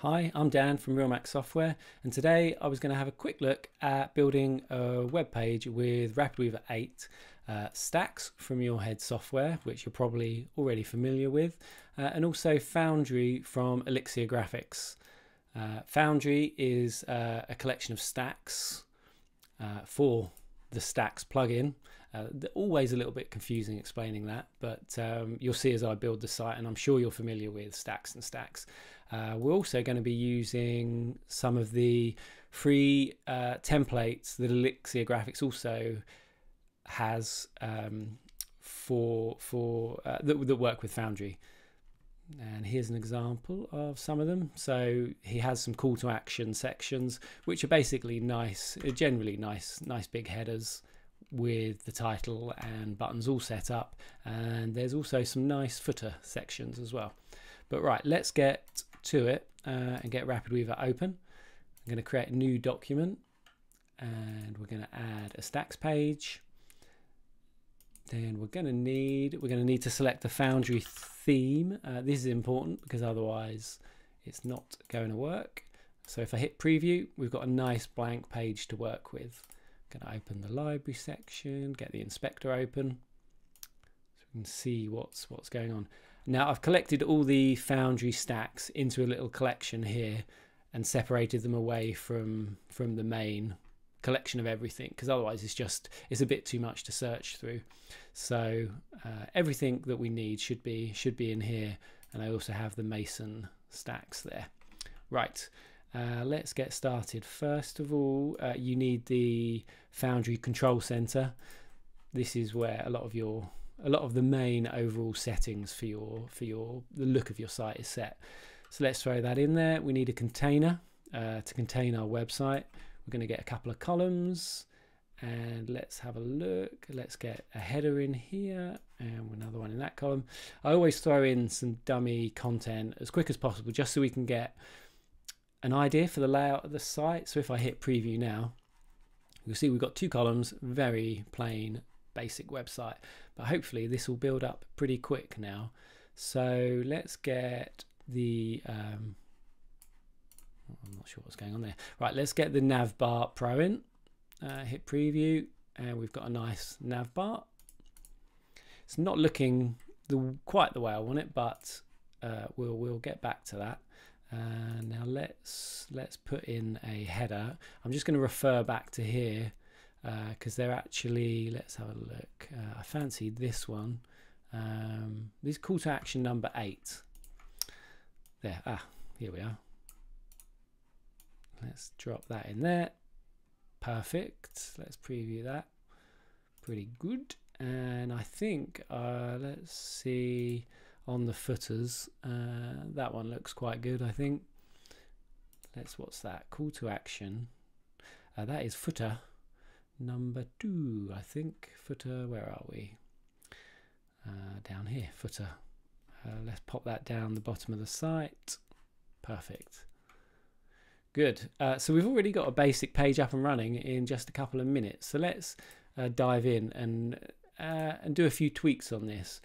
Hi, I'm Dan from Realmac Software, and today I was going to have a quick look at building a web page with RapidWeaver 8 uh, stacks from YourHead Software, which you're probably already familiar with, uh, and also Foundry from Elixir Graphics. Uh, Foundry is uh, a collection of stacks uh, for the Stacks plugin. Uh, always a little bit confusing explaining that, but um, you'll see as I build the site, and I'm sure you're familiar with stacks and stacks. Uh, we're also going to be using some of the free uh, templates that Elixir Graphics also has um, for for uh, that, that work with Foundry. And here's an example of some of them. So he has some call to action sections, which are basically nice, generally nice, nice big headers with the title and buttons all set up. And there's also some nice footer sections as well. But right, let's get to it uh, and get RapidWeaver open. I'm going to create a new document and we're going to add a stacks page. Then we're going to need we're going to need to select the Foundry theme. Uh, this is important because otherwise it's not going to work. So if I hit preview, we've got a nice blank page to work with. I'm going to open the library section, get the inspector open, so we can see what's what's going on. Now I've collected all the Foundry stacks into a little collection here and separated them away from from the main collection of everything because otherwise it's just it's a bit too much to search through. So uh, everything that we need should be should be in here and I also have the mason stacks there. Right uh, let's get started. First of all uh, you need the foundry control center. This is where a lot of your a lot of the main overall settings for your for your the look of your site is set. So let's throw that in there. We need a container uh, to contain our website. We're going to get a couple of columns and let's have a look. Let's get a header in here and another one in that column. I always throw in some dummy content as quick as possible just so we can get an idea for the layout of the site. So if I hit preview now, you'll see we've got two columns, very plain basic website. But hopefully this will build up pretty quick now. So let's get the, um, I'm not sure what's going on there. Right, let's get the navbar pro in. Uh, hit preview and we've got a nice navbar. It's not looking the quite the way I want it, but uh, we'll we'll get back to that. Uh, now let's let's put in a header. I'm just going to refer back to here because uh, they're actually, let's have a look. Uh, I fancied this one. Um, this call to action number eight. There, ah, here we are. Let's drop that in there. Perfect. Let's preview that. Pretty good. And I think, uh, let's see on the footers. Uh, that one looks quite good, I think. Let's, what's that? Call to action. Uh, that is footer number two, I think. Footer, where are we? Uh, down here, footer. Uh, let's pop that down the bottom of the site. Perfect. Good. Uh, so we've already got a basic page up and running in just a couple of minutes. So let's uh, dive in and uh, and do a few tweaks on this.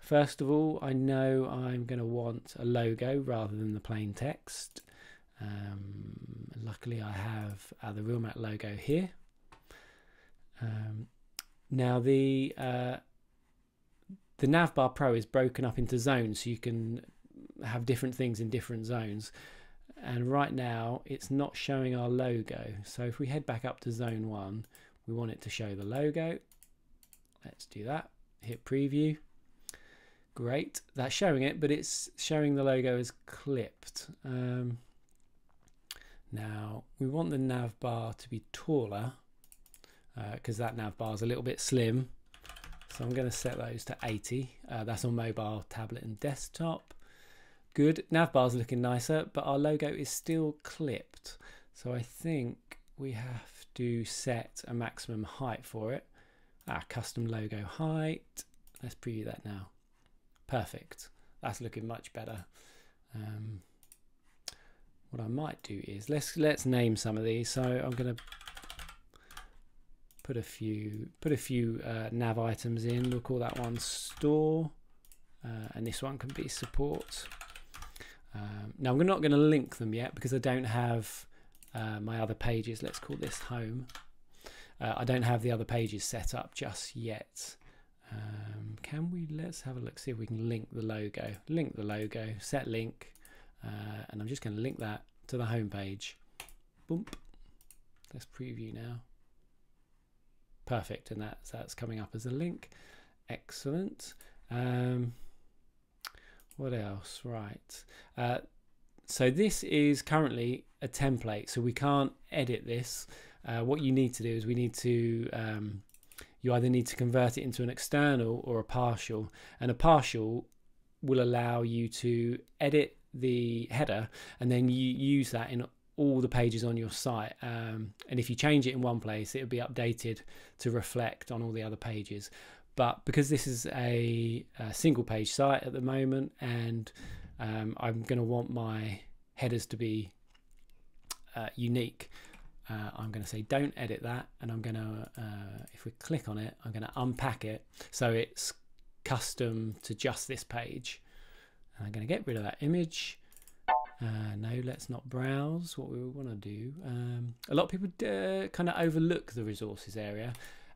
First of all, I know I'm going to want a logo rather than the plain text. Um, luckily, I have uh, the Realmac logo here. Um, now the uh, the Navbar Pro is broken up into zones, so you can have different things in different zones. And right now, it's not showing our logo. So if we head back up to zone one, we want it to show the logo. Let's do that. Hit preview. Great, that's showing it, but it's showing the logo as clipped. Um, now we want the nav bar to be taller because uh, that nav bar is a little bit slim. So I'm going to set those to 80. Uh, that's on mobile, tablet and desktop. Good. Nav bar's looking nicer, but our logo is still clipped. So I think we have to set a maximum height for it. Ah, custom logo height. Let's preview that now. Perfect. That's looking much better. Um, what I might do is let's let's name some of these. So I'm going to put a few put a few uh, nav items in. We'll call that one store, uh, and this one can be support. Um, now I'm not going to link them yet because I don't have uh, my other pages. Let's call this home. Uh, I don't have the other pages set up just yet. Um, can we, let's have a look, see if we can link the logo. Link the logo, set link, uh, and I'm just going to link that to the home page. Boom. Let's preview now. Perfect, and that's, that's coming up as a link. Excellent. Um, what else? Right. Uh, so this is currently a template, so we can't edit this. Uh, what you need to do is we need to um, you either need to convert it into an external or a partial and a partial will allow you to edit the header and then you use that in all the pages on your site um, and if you change it in one place it'll be updated to reflect on all the other pages. But because this is a, a single page site at the moment and um, I'm going to want my headers to be uh, unique uh, I'm going to say don't edit that and I'm going to uh, if we click on it I'm going to unpack it so it's custom to just this page. And I'm going to get rid of that image uh, no let's not browse. What we want to do um, a lot of people uh, kind of overlook the resources area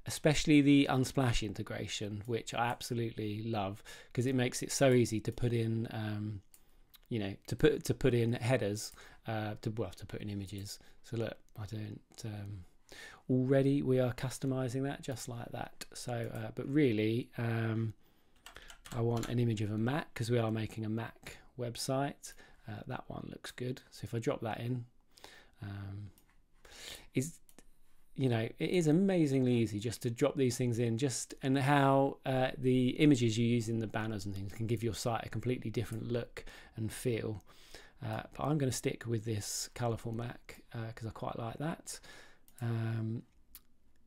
especially the unsplash integration which I absolutely love because it makes it so easy to put in um, you know to put to put in headers uh, to well to put in images. So look I don't um, already we are customizing that just like that. So uh, but really um, I want an image of a Mac because we are making a Mac website uh, that one looks good. So if I drop that in um, is you know it is amazingly easy just to drop these things in just and how uh, the images you use in the banners and things can give your site a completely different look and feel. Uh, but I'm going to stick with this colorful Mac because uh, I quite like that. Um,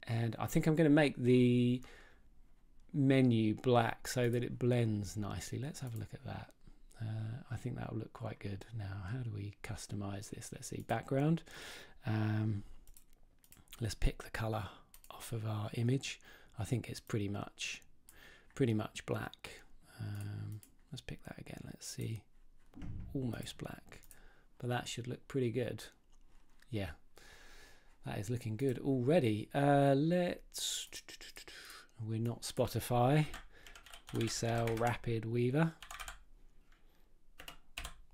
and I think I'm going to make the menu black so that it blends nicely. Let's have a look at that uh, I think that will look quite good. Now how do we customize this? Let's see background. Um, let's pick the color off of our image. I think it's pretty much pretty much black. Um, let's pick that again let's see. Almost black but that should look pretty good. Yeah that is looking good already. Uh, let's we're not Spotify. We sell RapidWeaver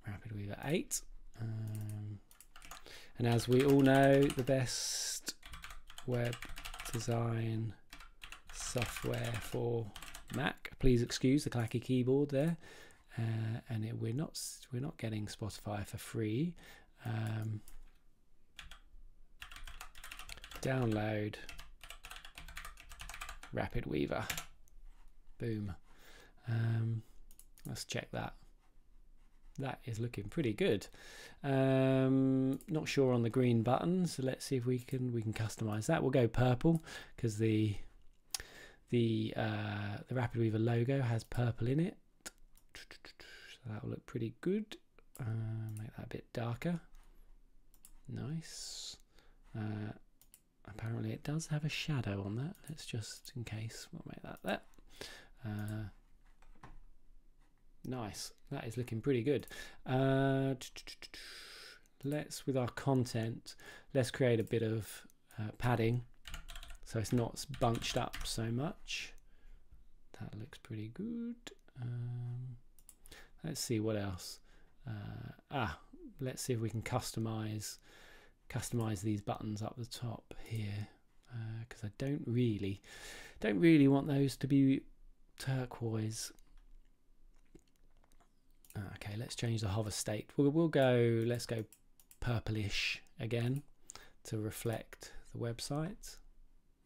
RapidWeaver 8 um, and as we all know the best web design software for Mac. Please excuse the clacky keyboard there. Uh, and it, we're not we're not getting Spotify for free. Um, download RapidWeaver. Boom. Um, let's check that that is looking pretty good. Um, not sure on the green button, so let's see if we can we can customize that. We'll go purple because the the uh, the RapidWeaver logo has purple in it, so that will look pretty good. Uh, make that a bit darker. Nice. Uh, apparently, it does have a shadow on that. Let's just in case we'll make that there. Nice. That is looking pretty good. Uh, let's, with our content, let's create a bit of uh, padding so it's not bunched up so much. That looks pretty good. Um, let's see what else. Uh, ah, let's see if we can customize customize these buttons up the top here because I don't really don't really want those to be turquoise okay, let's change the hover state. We'll, we'll go, let's go purplish again to reflect the website,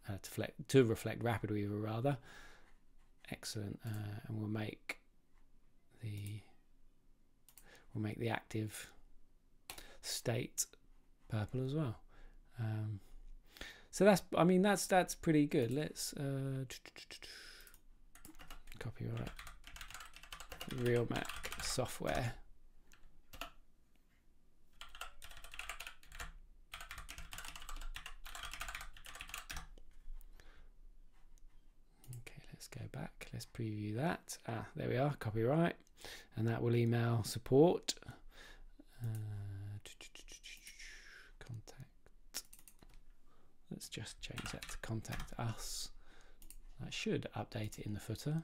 uh, to, reflect, to reflect RapidWeaver rather. Excellent, uh, and we'll make the we'll make the active state purple as well. Um, so that's, I mean, that's that's pretty good. Let's uh, copyright Realmac software. Okay, let's go back. Let's preview that. Ah, there we are, copyright. And that will email support. Uh, contact. Let's just change that to contact us. That should update it in the footer.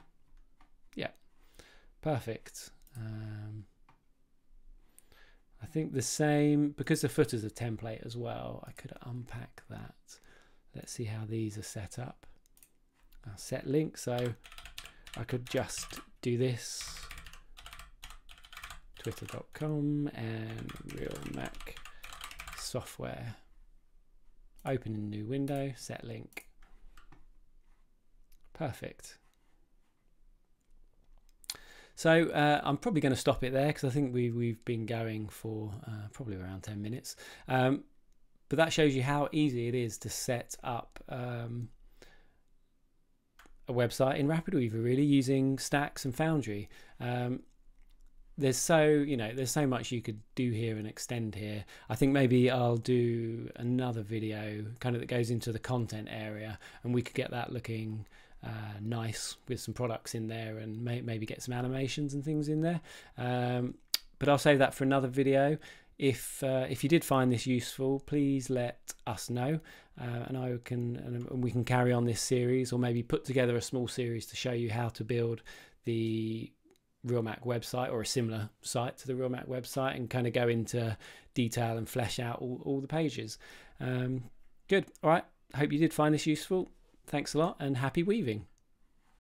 Yeah, perfect. Um, I think the same, because the footer's a template as well, I could unpack that. Let's see how these are set up. I'll set link, so I could just do this twitter.com and real Mac software. Open a new window, set link. Perfect. So uh, I'm probably going to stop it there because I think we, we've been going for uh, probably around 10 minutes. Um, but that shows you how easy it is to set up um, a website in RapidWeaver, really using Stacks and Foundry. Um, there's so you know there's so much you could do here and extend here i think maybe i'll do another video kind of that goes into the content area and we could get that looking uh, nice with some products in there and may, maybe get some animations and things in there. Um, but I'll save that for another video. If uh, if you did find this useful, please let us know, uh, and I can and we can carry on this series, or maybe put together a small series to show you how to build the Realmac website or a similar site to the Realmac website, and kind of go into detail and flesh out all, all the pages. Um, good. All right. Hope you did find this useful. Thanks a lot and happy weaving.